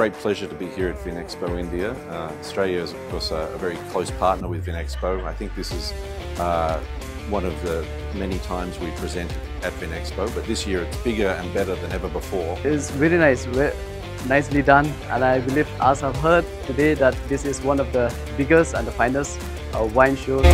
great pleasure to be here at Vinexpo India. Uh, Australia is, of course, a, a, very close partner with Vinexpo. I think this is uh, one of the many times we present at Vinexpo, but this year it's bigger and better than ever before. It's very nice, very nicely done, and I believe, as I've heard today, that this is one of the biggest and the finest uh, wine shows.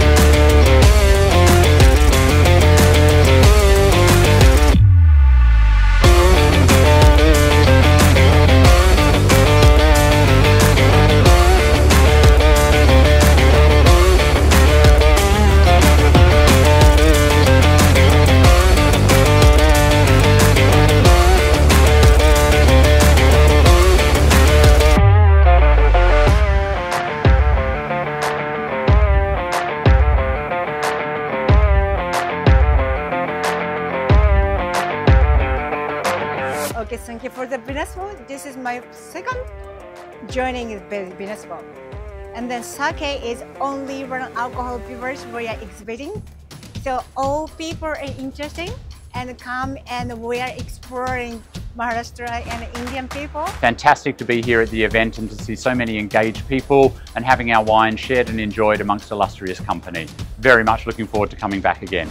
Okay, thank you for the Vinexpo. This is my second joining Vinexpo. And then sake is only one alcohol beverage we are exhibiting. So all people are interested and come and we are exploring Maharashtra and Indian people. Fantastic to be here at the event and to see so many engaged people and having our wine shared and enjoyed amongst illustrious company. Very much looking forward to coming back again.